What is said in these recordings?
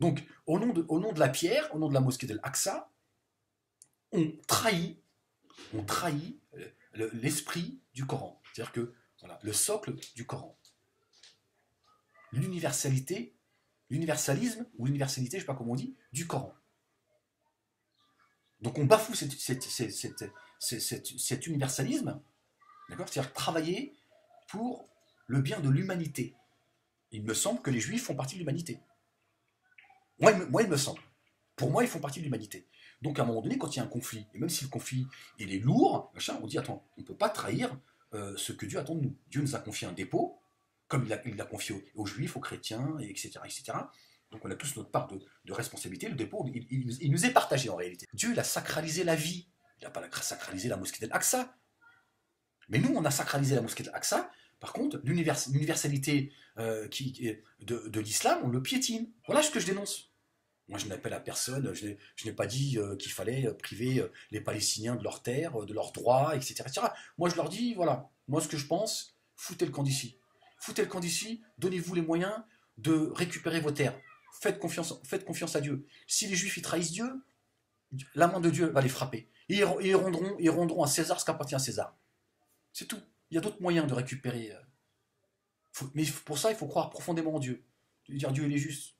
Donc, au nom, de, la pierre, au nom de la mosquée de l'Aqsa, on trahit, l'esprit du Coran. C'est-à-dire que, le socle du Coran. L'universalité, l'universalisme, ou l'universalité, je ne sais pas comment on dit, du Coran. Donc on bafoue cet universalisme, C'est-à-dire travailler pour le bien de l'humanité. Il me semble que les juifs font partie de l'humanité. Moi, il me semble. Pour moi, ils font partie de l'humanité. Donc à un moment donné, quand il y a un conflit, et même si le conflit il est lourd, on dit attends, on ne peut pas trahir euh, ce que Dieu attend de nous. Dieu nous a confié un dépôt, comme il l'a confié aux, juifs, aux chrétiens, etc., etc. Donc on a tous notre part de, responsabilité. Le dépôt, il, nous est partagé en réalité. Dieu, il a sacralisé la vie. Il n'a pas sacralisé la mosquée d'Al-Aqsa. Mais nous, on a sacralisé la mosquée d'Al-Aqsa. Par contre, l'universalité euh, de l'islam, on le piétine. Voilà ce que je dénonce. Moi, je n'appelle à personne, je n'ai pas dit euh, qu'il fallait euh, priver euh, les Palestiniens de leurs terres, de leurs droits, etc., Moi, je leur dis, voilà, moi, ce que je pense, foutez le camp d'ici. Foutez le camp d'ici, donnez-vous les moyens de récupérer vos terres. Faites confiance, à Dieu. Si les Juifs y trahissent Dieu, la main de Dieu va les frapper. Et ils, rendront, ils rendront à César ce qu'appartient à César. C'est tout. Il y a d'autres moyens de récupérer. mais pour ça, il faut croire profondément en Dieu. Dire Dieu, il est juste.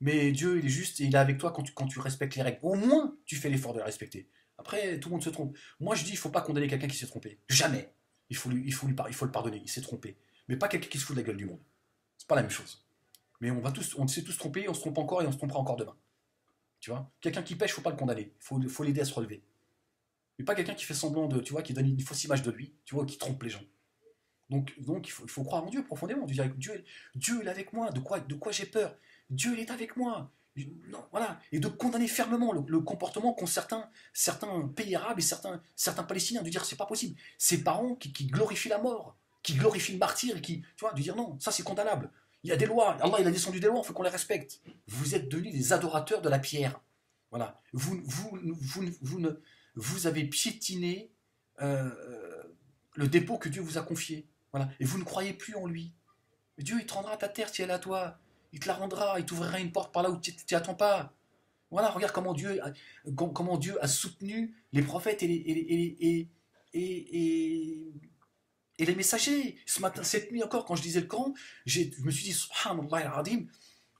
Mais Dieu, il est juste et il est avec toi quand tu, respectes les règles. Au moins, tu fais l'effort de les respecter. Après, tout le monde se trompe. Moi, je dis, il faut pas condamner quelqu'un qui s'est trompé. Jamais. Il faut, lui, il, faut le pardonner. Il s'est trompé. Mais pas quelqu'un qui se fout de la gueule du monde. C'est pas la même chose. Mais on va tous, on s'est tous trompés, on se trompe encore et on se trompera encore demain. Tu vois? Quelqu'un qui pêche, faut pas le condamner. Il faut, faut l'aider à se relever. Mais pas quelqu'un qui fait semblant de, tu vois, qui donne une fausse image de lui, tu vois, qui trompe les gens. Donc, donc il, faut, il faut croire en Dieu profondément. Dieu, Dieu, est avec moi. De quoi, de quoi j'ai peur? Dieu est avec moi. voilà. Et de condamner fermement le, comportement qu'ont certains, certains pays arabes et certains, certains Palestiniens, de dire c'est pas possible. Ces parents qui, glorifient la mort, qui glorifient le martyr, et qui, tu vois, de dire non, ça c'est condamnable. Il y a des lois, Allah il a descendu des lois, il faut qu'on les respecte. Vous êtes devenus des adorateurs de la pierre. Voilà. Vous, vous, vous, vous, ne, vous avez piétiné euh, le dépôt que Dieu vous a confié. Voilà. Et vous ne croyez plus en lui. Dieu, il te rendra ta terre si elle est à toi il te la rendra, il t'ouvrira une porte par là où tu n'y attends pas. Voilà, regarde comment Dieu, a, comment Dieu a soutenu les prophètes et les, et, et, et, les messagers. Ce matin, cette nuit encore, quand je disais le Coran, je me suis dit, subhanallah al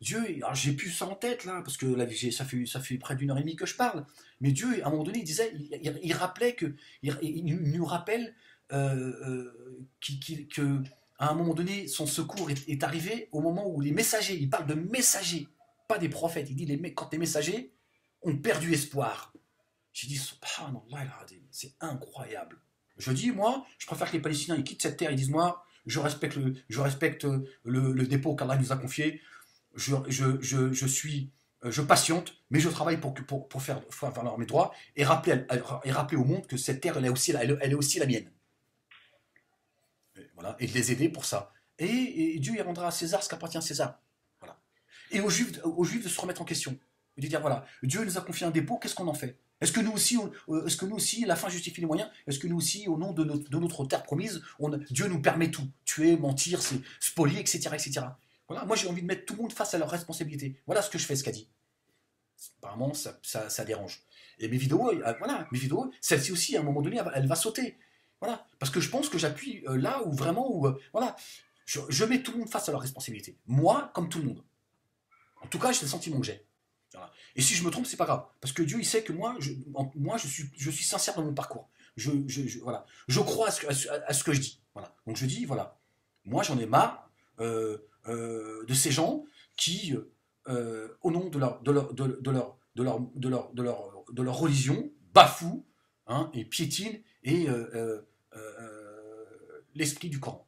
Dieu, j'ai plus ça en tête là, parce que ça, fait, ça fait près d'une heure et demie que je parle. Mais Dieu, à un moment donné, il disait, il, rappelait que, il, nous rappelle euh, euh, que à un moment donné, son secours est, arrivé au moment où les messagers, il parle de messagers, pas des prophètes. Il dit les, quand les messagers ont perdu espoir. J'ai dit, subhanallah, c'est incroyable. Je dis, moi, je préfère que les Palestiniens quittent cette terre, ils disent, moi, je respecte le, je respecte le, dépôt qu'Allah nous a confié, je, je, suis, je patiente, mais je travaille pour, pour, pour faire, valoir mes droits et rappeler, et rappeler au monde que cette terre, elle aussi, elle est aussi la mienne et de les aider pour ça. Et, Dieu il rendra à César ce qu'appartient à César. Voilà. Et aux Juifs, aux Juifs de se remettre en question. Et de dire voilà, Dieu nous a confié un dépôt, qu'est-ce qu'on en fait? Est-ce que nous aussi, euh, est-ce que nous aussi, la fin justifie les moyens? Est-ce que nous aussi, au nom de notre, terre promise, Dieu nous permet tout? Tuer, mentir, spolier, etc., etc. Voilà. Moi, j'ai envie de mettre tout le monde face à leurs responsabilités. Voilà ce que je fais, ce qu'a dit. Apparemment, ça, ça, dérange. Et mes vidéos, euh, voilà, mes vidéos, celle-ci aussi, à un moment donné, elle va sauter. Parce que je pense que j'appuie euh, là où vraiment, où, euh, voilà, je, mets tout le monde face à leurs responsabilités. Moi, comme tout le monde. En tout cas, c'est le sentiment que j'ai. Et si je me trompe, c'est pas grave. Parce que Dieu, il sait que moi, je, moi, je suis, je suis sincère dans mon parcours. Je, voilà. je crois à ce, que, je dis. Voilà. Donc je dis, voilà, moi j'en ai marre euh, de ces gens qui, au nom de leur, de leur, de, leur, religion, bafouent hein, et piétinent et l'esprit du Coran.